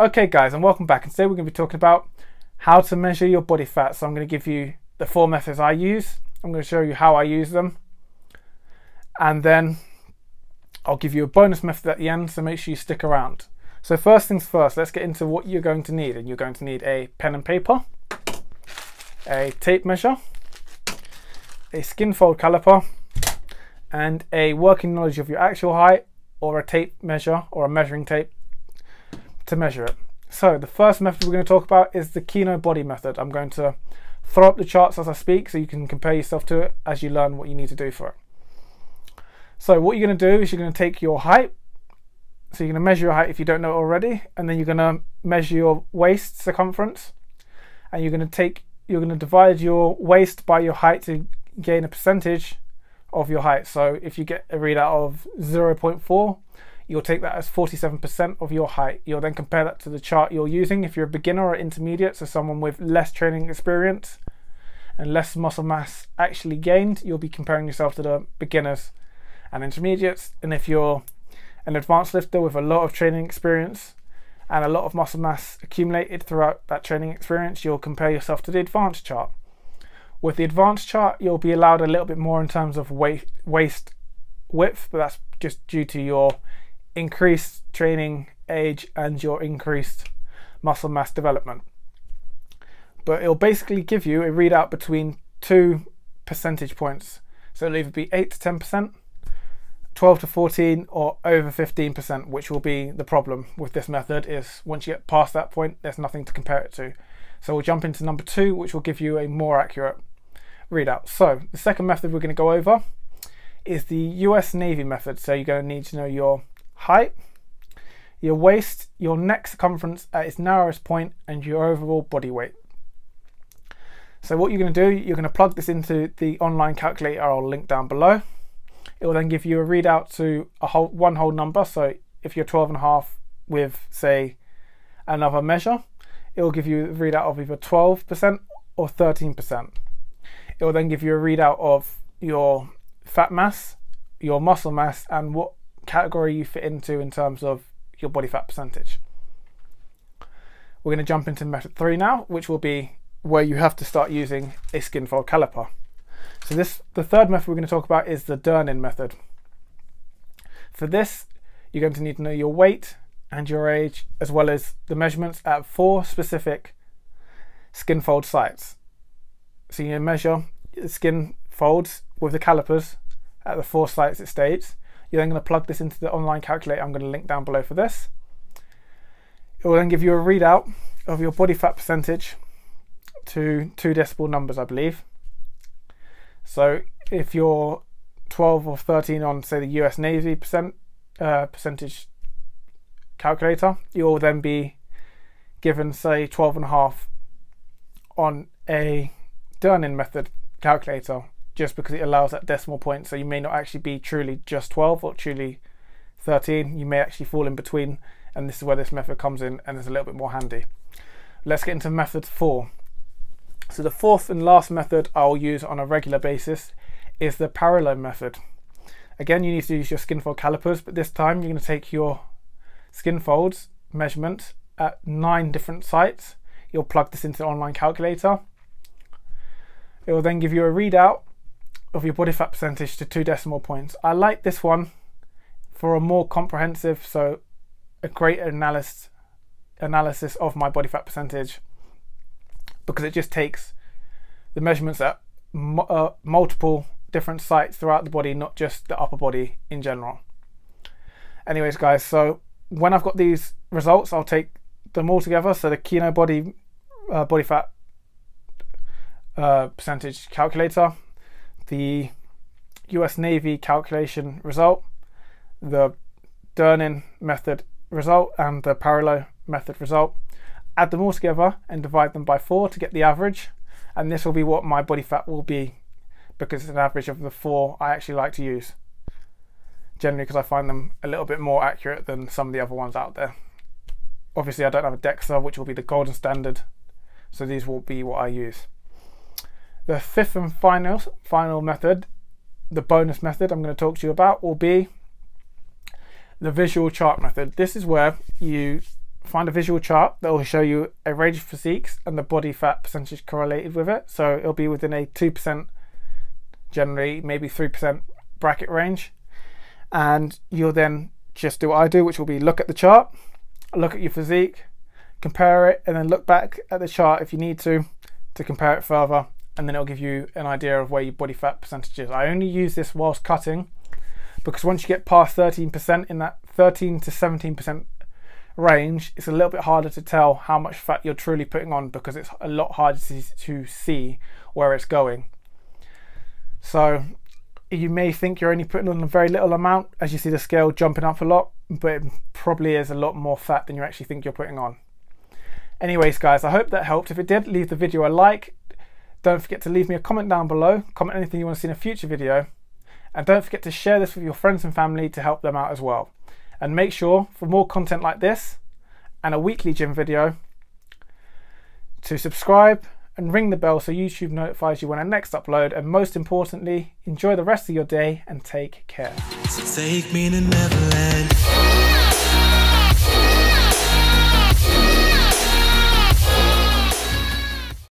Okay guys, and welcome back. And today we're going to be talking about how to measure your body fat. So I'm going to give you the four methods I use. I'm going to show you how I use them. And then I'll give you a bonus method at the end, so make sure you stick around. So first things first, let's get into what you're going to need. And you're going to need a pen and paper, a tape measure, a skin fold caliper, and a working knowledge of your actual height or a tape measure or a measuring tape to measure it. So the first method we're going to talk about is the Kinobody method. I'm going to throw up the charts as I speak so you can compare yourself to it as you learn what you need to do for it. So what you're going to do is you're going to take your height. So you're going to measure your height if you don't know it already, and then you're going to measure your waist circumference, and you're going to take you're going to divide your waist by your height to gain a percentage of your height. So if you get a readout of 0.4, you'll take that as 47% of your height. You'll then compare that to the chart you're using. If you're a beginner or intermediate, so someone with less training experience and less muscle mass actually gained, you'll be comparing yourself to the beginners and intermediates. And if you're an advanced lifter with a lot of training experience and a lot of muscle mass accumulated throughout that training experience, you'll compare yourself to the advanced chart. With the advanced chart, you'll be allowed a little bit more in terms of waist width, but that's just due to your increased training age and your increased muscle mass development. But it'll basically give you a readout between two percentage points. So it'll either be 8 to 10%, 12 to 14, or over 15%, which will be the problem with this method is once you get past that point, there's nothing to compare it to. So we'll jump into number two, which will give you a more accurate readout. So the second method we're going to go over is the US Navy method. So you're going to need to know your height, your waist, your neck circumference at its narrowest point, and your overall body weight. So what you're going to do, you're going to plug this into the online calculator I'll link down below. It will then give you a readout to a whole one whole number. So if you're 12 and a half with say another measure, it will give you a readout of either 12% or 13%. It will then give you a readout of your fat mass, your muscle mass, and what category you fit into in terms of your body fat percentage. We're going to jump into method three now, which will be where you have to start using a skin fold caliper. So this, the third method we're going to talk about is the Durnin method. For this, you're going to need to know your weight and your age, as well as the measurements at four specific skin fold sites. So you measure the skin folds with the calipers at the four sites it states, you're then going to plug this into the online calculator I'm going to link down below for this. It will then give you a readout of your body fat percentage to two decimal numbers, I believe. So if you're 12 or 13 on, say, the US Navy percent uh, percentage calculator, you'll then be given, say, 12 and a half on a Durnin method calculator just because it allows that decimal point. So you may not actually be truly just 12 or truly 13. You may actually fall in between, and this is where this method comes in and is a little bit more handy. Let's get into method four. So the fourth and last method I'll use on a regular basis is the Parrillo method. Again, you need to use your skinfold calipers, but this time you're going to take your skin folds measurement at nine different sites. You'll plug this into the online calculator. It will then give you a readout of your body fat percentage to two decimal points. I like this one for a more comprehensive, so a great analysis analysis of my body fat percentage because it just takes the measurements at uh, multiple different sites throughout the body, not just the upper body in general. Anyways, guys, so when I've got these results, I'll take them all together. So the Kinobody uh, body fat uh, percentage calculator, the US Navy calculation result, the Durnin method result, and the Parrillo method result. Add them all together and divide them by four to get the average. And this will be what my body fat will be because it's an average of the four I actually like to use. Generally because I find them a little bit more accurate than some of the other ones out there. Obviously I don't have a DEXA, which will be the golden standard. So these will be what I use. The fifth and final, final method, the bonus method I'm going to talk to you about will be the visual chart method. This is where you find a visual chart that will show you a range of physiques and the body fat percentage correlated with it. So it'll be within a 2%, generally maybe 3% bracket range. And you'll then just do what I do, which will be look at the chart, look at your physique, compare it, and then look back at the chart if you need to, to compare it further. And then it'll give you an idea of where your body fat percentage is. I only use this whilst cutting because once you get past 13% in that 13 to 17% range, it's a little bit harder to tell how much fat you're truly putting on because it's a lot harder to see where it's going. So you may think you're only putting on a very little amount as you see the scale jumping up a lot, but it probably is a lot more fat than you actually think you're putting on. Anyways, guys, I hope that helped. If it did, leave the video a like. Don't forget to leave me a comment down below. Comment anything you want to see in a future video. And don't forget to share this with your friends and family to help them out as well. And make sure for more content like this and a weekly gym video to subscribe and ring the bell so YouTube notifies you when I next upload. And most importantly, enjoy the rest of your day and take care. Take